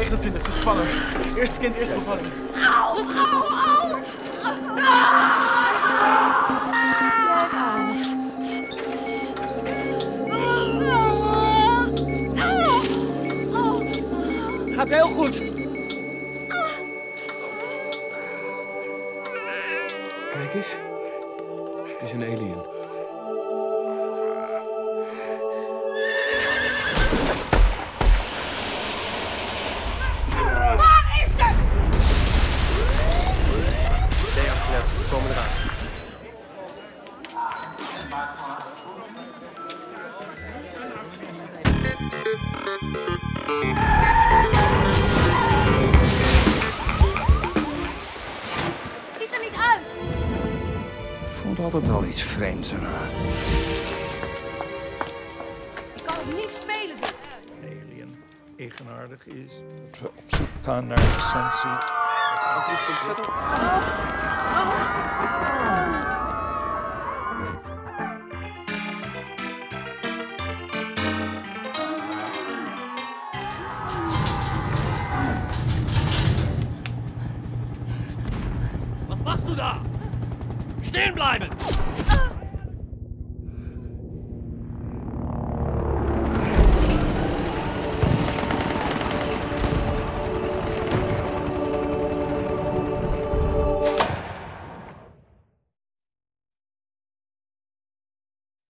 29, ze is zwanger. Eerste kind, eerste bevalling. Gaat heel goed. Kijk eens. Het is een alien. Vond altijd al iets vreemds aan haar. Ik kan het niet spelen, dit. alien eigenaardig is. Dat we op zoek gaan naar essentie. Het is ontzettend. Was machst du da? Stehen bleiben! Ah!